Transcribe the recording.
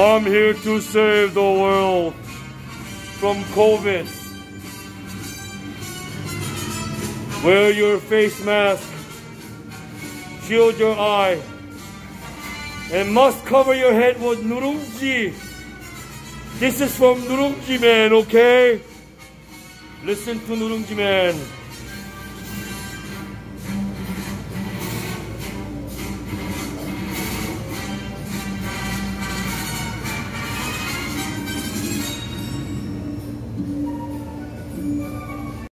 I'm here to save the world from COVID. Wear your face mask, shield your eye, and must cover your head with nurungji. This is from Nurungji Man, okay? Listen to Nurungji Man.